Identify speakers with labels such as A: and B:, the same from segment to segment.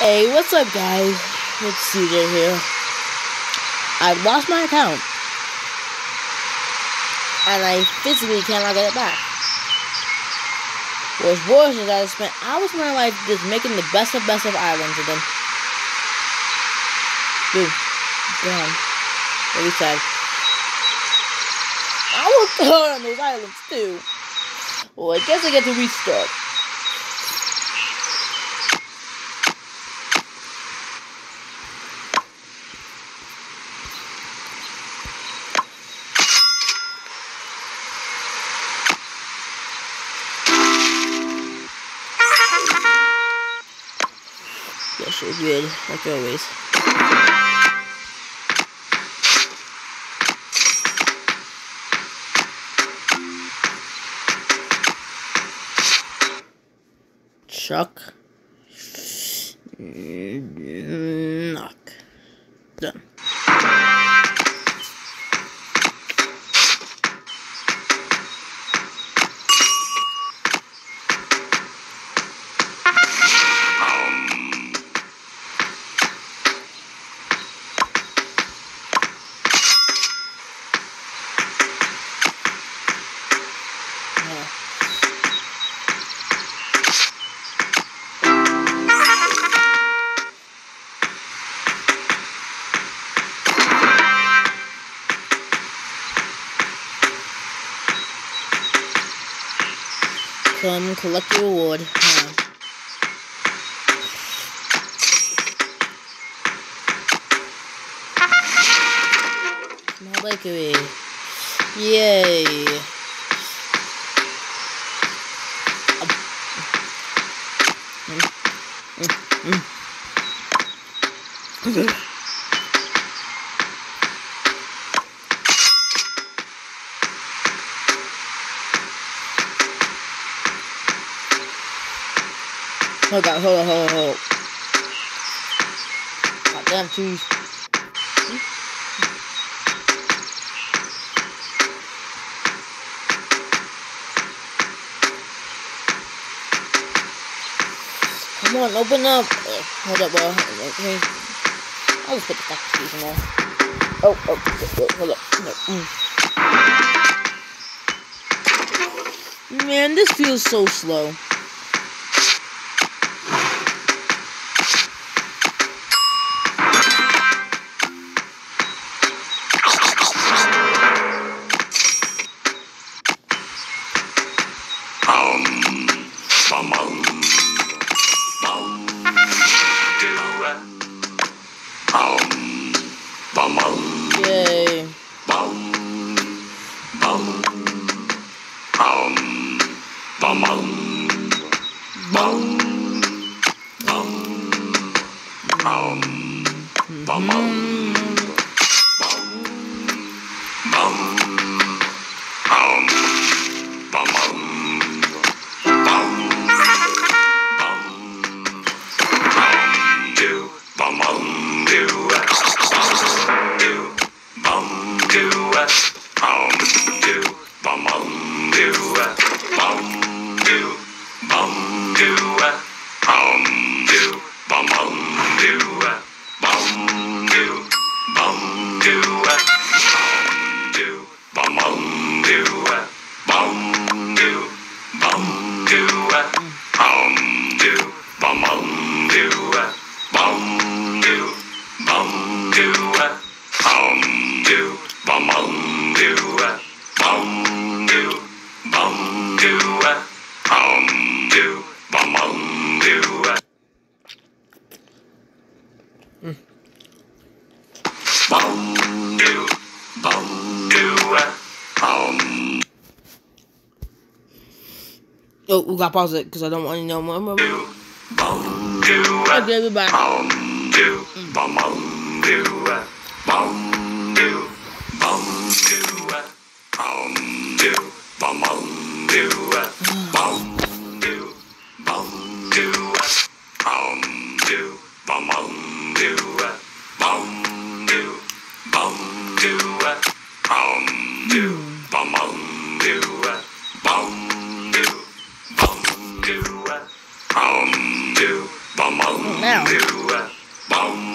A: Hey, what's up, guys? It's CJ here. I lost my account. And I physically cannot get it back. What's worse is I spent hours of my life just making the best of best of islands of them. Boom. Gone. Really sad. I hard on those islands too. Well, I guess I get to restart. Yeah, good, like always. Chuck. Come collect your reward. Huh. Small bakery. Yay. Mm, mm, mm. Hold on, hold on, hold on, hold on. Goddamn trees. Come on, open up. Uh, Hold up, bro. Okay. I'll just put the stuff trees in there. Oh, oh, oh, oh, hold up. Up. Mm. Man, this feels so slow. bum. Oh, we gotta pause it because I don't want to know more. Okay, everybody. Mm. Boom, boom, boom, boom, boom. no.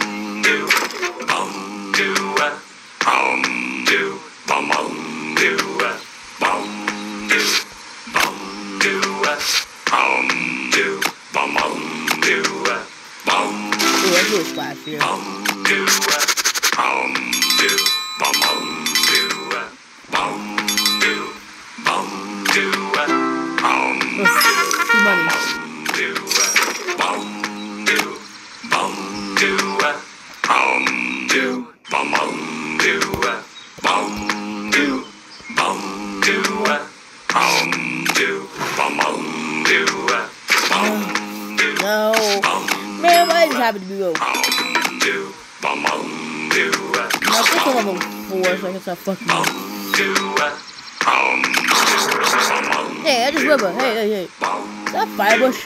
A: I can start fucking up. Hey, I just remember. Hey, hey, hey. Is that Firebush?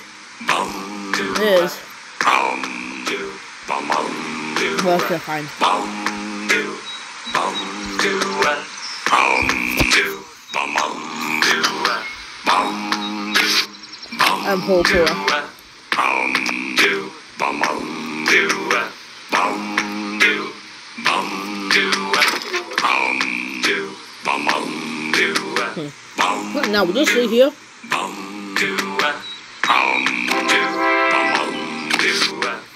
A: It is. Well, okay, fine. I'm whole poor. Now, we'll just sit here.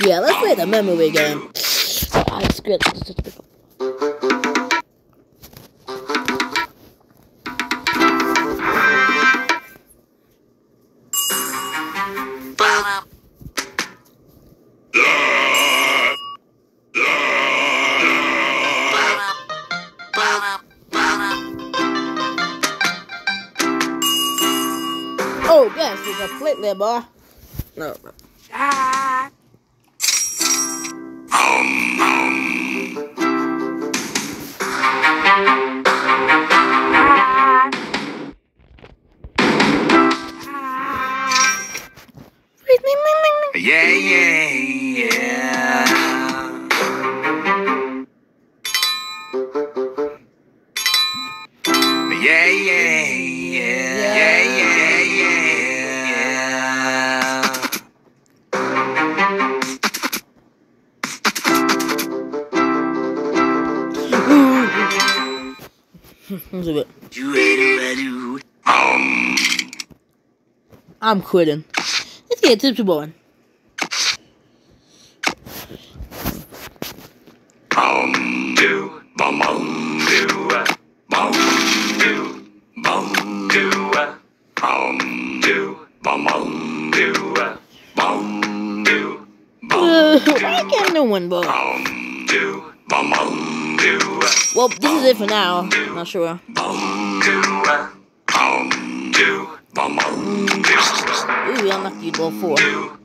A: Yeah, let's play the memory game. Ah, it's boy. No, no.
B: Yeah, yeah, yeah.
A: I'm quitting. Let's get tipsy going.
B: um, bum, bum, do, bum, do, bum, do, uh, um, do, bum, bum, do, bum, do,
A: why can't no one
B: bum, do, bum, bum, do,
A: Well, this is it for now. Not sure.
B: bum, do, um, do, bum, bum, do, uh,
A: Ooh, I'm lucky to go four. There you go.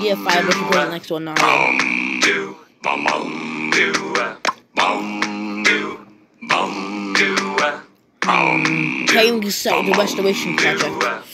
A: Yeah, five, but you put the next one now.
B: bum, do, bum, bum, do, uh, bum, do, bum, do, uh, um,
A: Playing set the restoration project.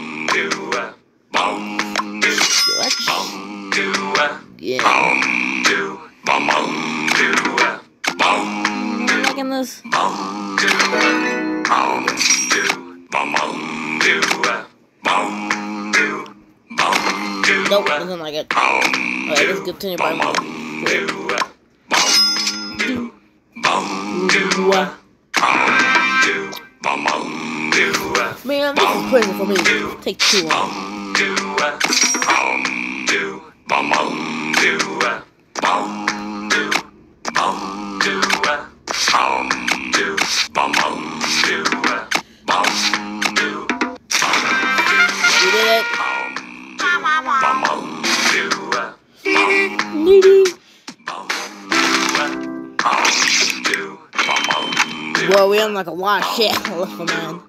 B: bum, do, bum, do,
A: Nope, doesn't like it. Alright, let's continue by Man, this is crazy for me. Take too long. So we unlock a lot of shit. I man.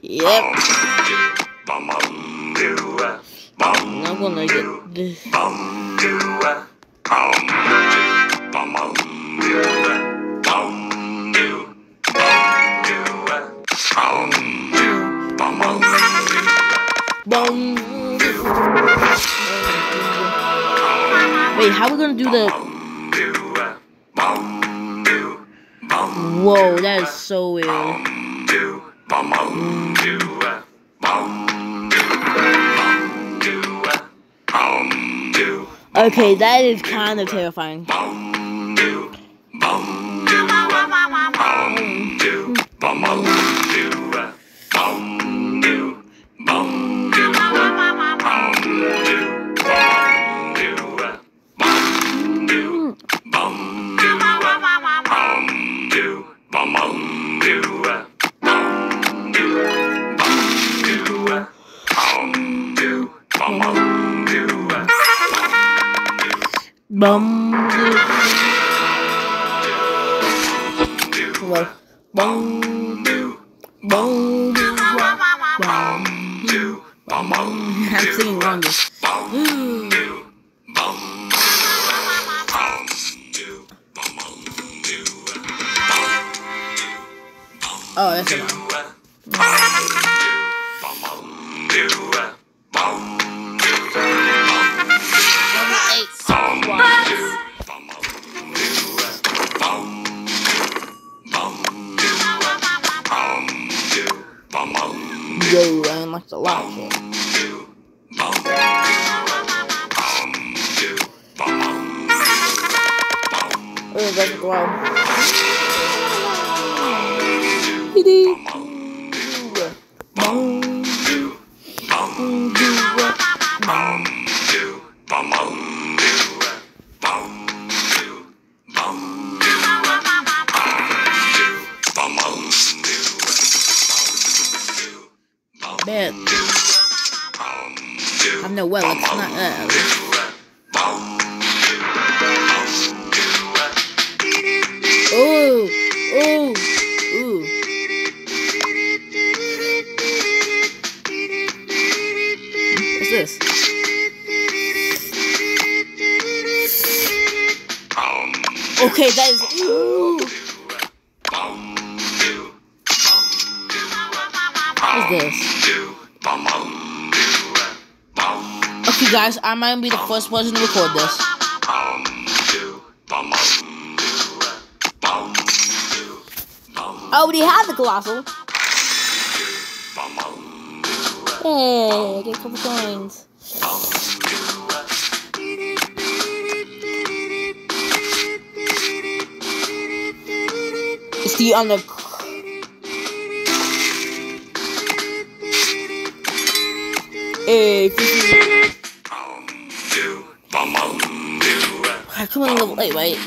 A: Yep. I'm gonna get this.
B: Bum.
A: Wait, how are we gonna do the... Whoa, that is so weird. Okay, that is kind of terrifying.
B: Bum.
A: Whoa. Bum. Bum. Bum. I'm singing wrong. Oh, that's a yo around like the locket. Oh, that's wild. Dee Bet. I'm no well, it's not uh, Ooh, ooh, ooh. What's this? Okay, that is. Okay, guys, I might be the first person to record this. Oh, I already have the colossal. Hey, get a couple coins. It's the on the. Hey, come on level 8, right?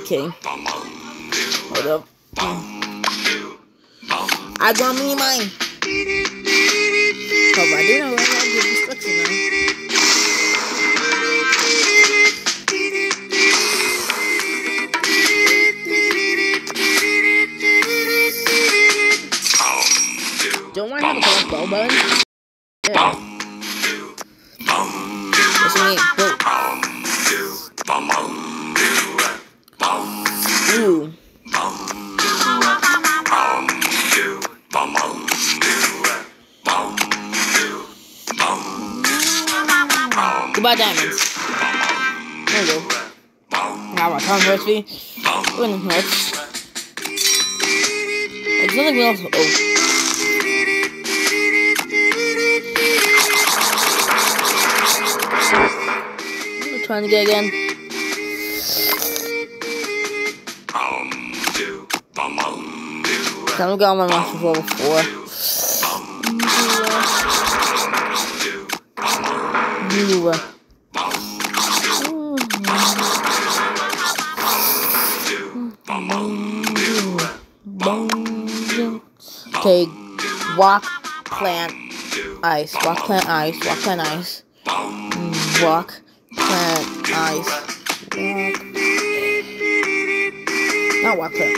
A: Okay. Hold up. I got me mine nobody knows. hurts me. It wouldn't nothing else. Oh. trying to get again. Time to go on my master level
B: 4.
A: You, uh,
B: you, uh,
A: Okay, walk, plant, ice. Walk, plant, ice. Walk, plant, ice.
B: Mm,
A: walk, plant, ice. Walk. Not walk, plant.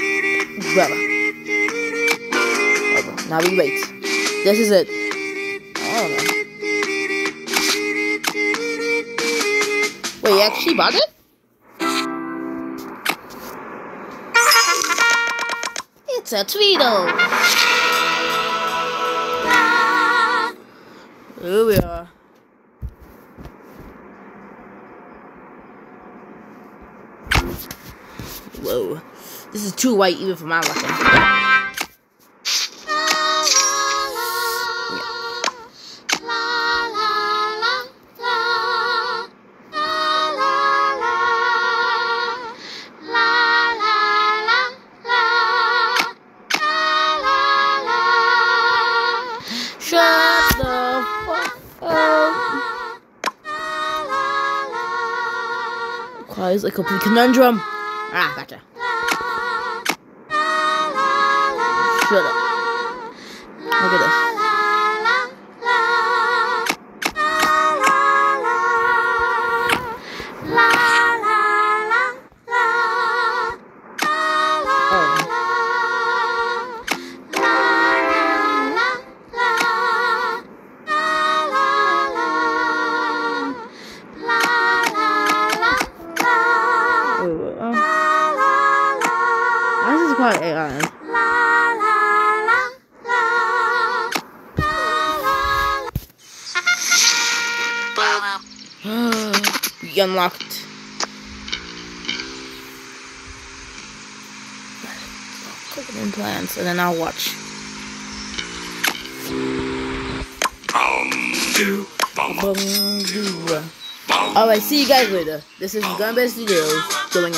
A: Rubber. Rubber. Now we wait. This is it. Wait, you actually bought it? It's a Tweedle. Here we are. Whoa. This is too white even for my weapon. It a complete conundrum? Ah, gotcha. Shut up. Look at this. This is quite AI. We unlocked. Cooking implants, and then I'll watch.
B: bum do, bum
A: Bonjour.
B: bum
A: Alright, see you guys later. This is Gunbear Studios going